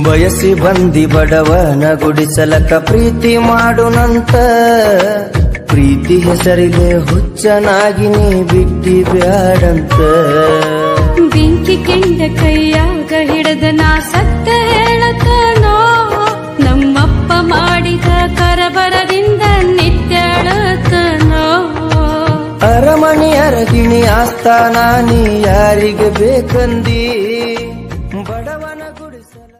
ಬಯಸಿ ಬಂದಿ ಬಡವನ ಗುಡಿಸಲಕ ಪ್ರೀತಿ ಮಾಡುನಂತ ಪ್ರೀತಿ ಹೆಸರಿಗೆ ಹುಚ್ಚನಾಗಿ ನೀ ಬಿಟ್ಟಿ ಬ್ಯಾಡಂತ. ಬೆಂಕಿ ಕೆಂಡ ಕೈಯಾಗ ಹಿಡದ ನಾ ಸತ್ತ ಹೇಳತನೋ ನಮ್ಮಪ್ಪ ಮಾಡಿದ ಕರಬರದಿಂದ ನಿತ್ಯಳತನೋ ಅರಮಣಿ ಅರಗಿಣಿ ಆಸ್ಥಾನ ನೀ ಯಾರಿಗೆ ಬೇಕಂದಿ? ಬಡವನ ಗುಡಿಸಲ